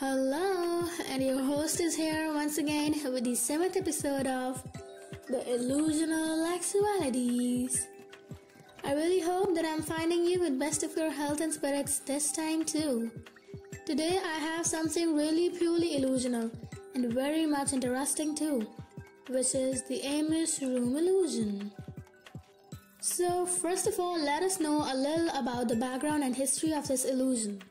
Hello, and your host is here once again with the seventh episode of The Illusional Actualities. I really hope that I'm finding you with best of your health and spirits this time too. Today I have something really purely illusional and very much interesting too, which is the Ames Room illusion. So, first of all, let us know a little about the background and history of this illusion.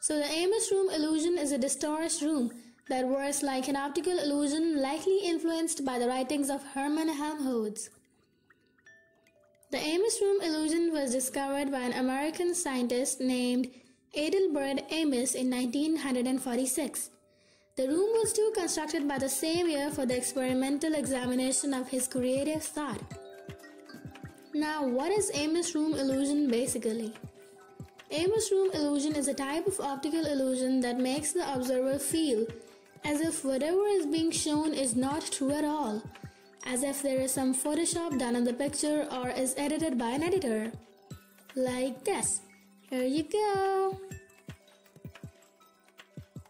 So the Ames room illusion is a distorted room that works like an optical illusion likely influenced by the writings of Hermann Helmholtz. The Ames room illusion was discovered by an American scientist named Adelbert Ames in 1946. The room was too constructed by the same year for the experimental examination of his creative thought. Now, what is Ames room illusion basically? Ames room illusion is a type of optical illusion that makes the observer feel as if whatever is being shown is not true at all, as if there is some Photoshop done on the picture or is edited by an editor. Like this. Here you go.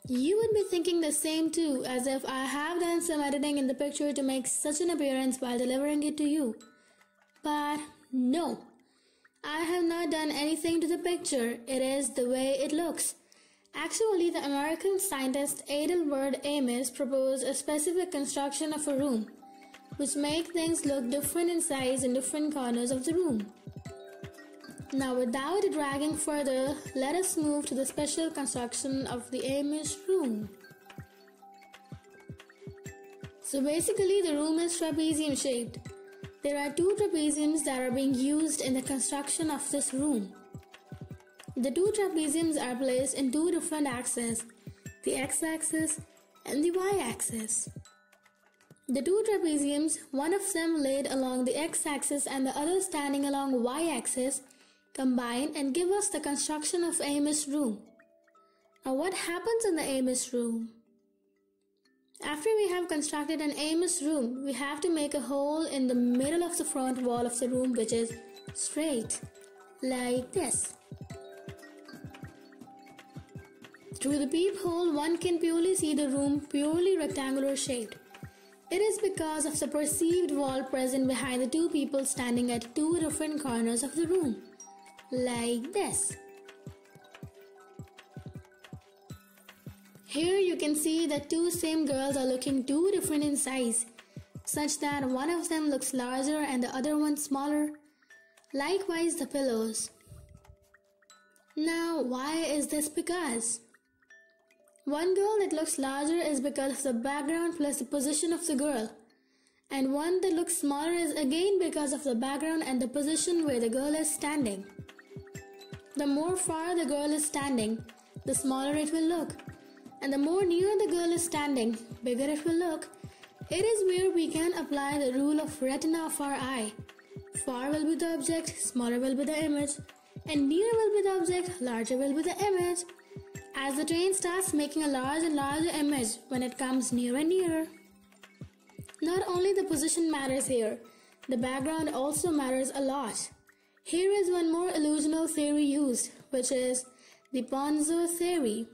You would be thinking the same too, as if I have done some editing in the picture to make such an appearance while delivering it to you. But no, I have not done anything to the picture. It is the way it looks. Actually, the American scientist Adelbert Ames proposed a specific construction of a room, which make things look different in size in different corners of the room. Now, without dragging further, let us move to the special construction of the Ames room. So basically, the room is trapezium shaped. There are two trapeziums that are being used in the construction of this room. The two trapeziums are placed in two different axes, the x-axis and the y-axis. The two trapeziums, one of them laid along the x-axis and the other standing along y-axis, combine and give us the construction of Ames room. Now what happens in the Ames room? After we have constructed an Ames room, we have to make a hole in the middle of the front wall of the room which is straight, like this. Through the peephole, one can purely see the room purely rectangular shaped. It is because of the perceived wall present behind the two people standing at two different corners of the room, like this. Here you can see that two same girls are looking too different in size, such that one of them looks larger and the other one smaller. Likewise the pillows. Now why is this because? One girl that looks larger is because of the background plus the position of the girl. And one that looks smaller is again because of the background and the position where the girl is standing. The more far the girl is standing, the smaller it will look and the more near the girl is standing, bigger it will look. It is where we can apply the rule of retina of our eye. Far will be the object, smaller will be the image, and near will be the object, larger will be the image. As the train starts making a larger and larger image when it comes near and nearer. Not only the position matters here, the background also matters a lot. Here is one more illusional theory used, which is the Ponzo theory.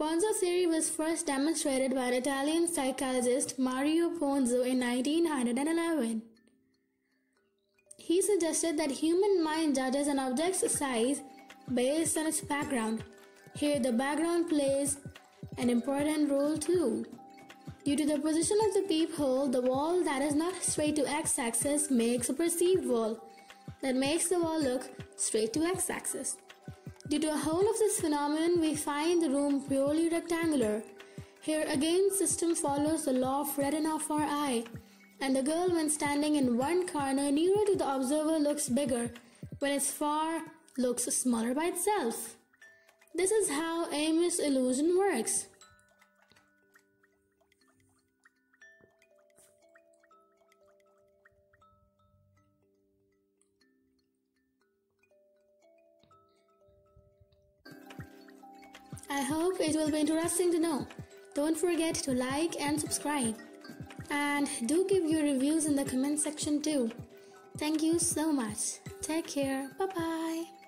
Ponzo theory was first demonstrated by Italian psychologist Mario Ponzo in 1911. He suggested that human mind judges an object's size based on its background. Here the background plays an important role too. Due to the position of the peephole, the wall that is not straight to x-axis makes a perceived wall that makes the wall look straight to x-axis. Due to a whole of this phenomenon, we find the room purely rectangular. Here again, system follows the law of retina of our eye, and the girl when standing in one corner nearer to the observer looks bigger, when it's far looks smaller by itself. This is how Ames illusion works. I hope it will be interesting to know. Don't forget to like and subscribe. And do give your reviews in the comment section too. Thank you so much. Take care. Bye bye.